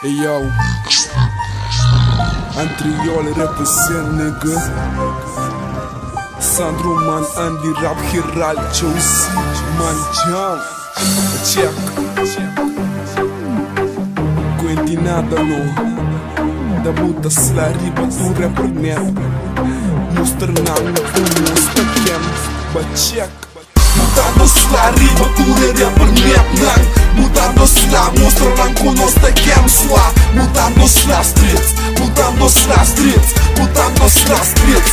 Hey yo, Antriol represent nigga. Sandro man Andy rap Hiral Josie man jam. Check. Quentinada no. Da buta sla riba tu rapper net. Moster nam tu moster kem. But check. Mutando sla riba tu rapper net nang. Mutando sla mostra nang conosce kem sua. Sla streets. Mutando sla streets. Mutando sla streets.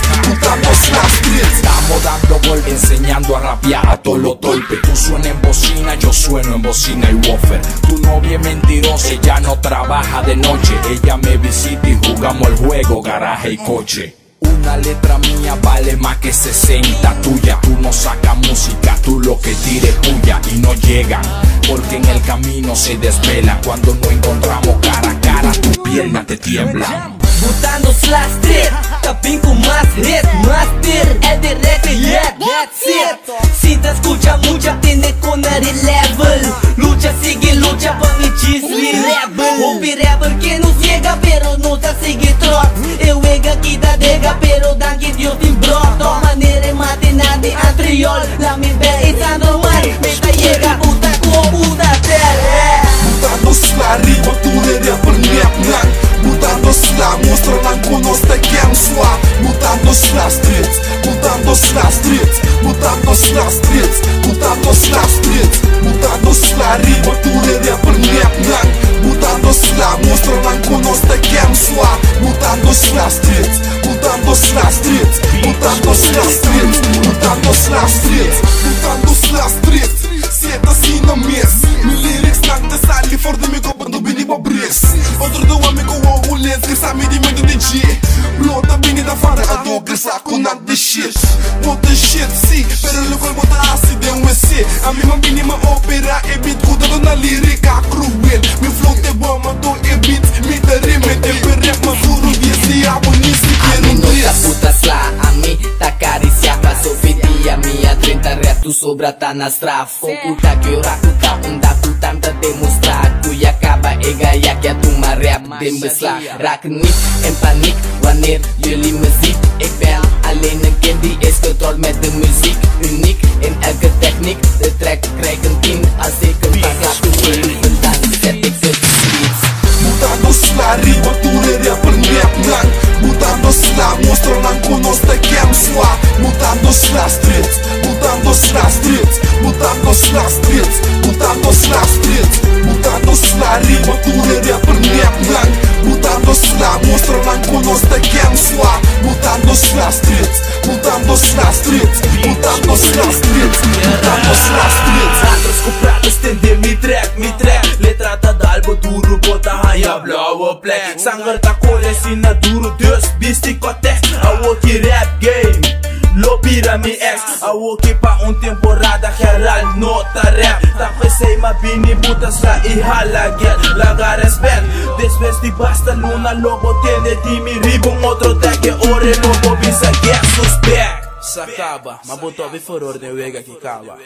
Estamos dando golpe, enseñando a rapear a todo lo torpe. Tú suenas en bocina, yo sueno en bocina y woofer. Tu novia es mentirosa, ella no trabaja de noche. Ella me visita y jugamos el juego, garaje y coche. Una letra mía vale más que 60 tuya. Tú no sacas música, tú lo que tires puya y no llegan. Porque en el camino se desvelan. Cuando no encontramos cara a cara, tu pierna te tiembla. Botando slash street Tapim com mais hit Mais tir é direct yeah That's it Si te escucha mucha Tiene con el Mutanos nga stric, mutanos nga stric Mutanos nga rima, të redja për njep nang Mutanos nga mua shit. Bota shit sim, pero lo qual bota ácido um EC. A minha bini ma opera e beat cuidado na lírica cruel. Me flow te bom matou e beat me te rime te perrec ma duro desse abo nisi A quero mim não nesse. tá puta slá, a mim tá cariciar pra sofitia Minha 30 reto sobra tá na strafa Puta que ora puta unda puta tá demonstrar Kui acaba e gaya que a tuma rap dem besla Raak niet in paniek wanneer jullie me ziet Ik ben sla mostra nang conosce kem sua Mutando sla streets Mutando sla streets Mutando sla streets Mutando sla streets Mutando sla riba tu rapper net nang Mutando sla mostra nang conosce kem sua Mutando sla streets Mutando sla streets Mutando sla streets Mutando sla streets Antros comprados stende mi track, mi track Letra ta dalbo duro bota haya blauwe plek. Zanger ta kore sina duro dus bisticotex Awoki ocupa un tiempo rada geral nota rap Tapos sa'y mabinibutas sa ihalagyan Lagares ben Después di basta luna lobo tiene timiribong otro teke Ore lobo bisa gesos back Sakaba, mabuto vi furor ne wega kikaba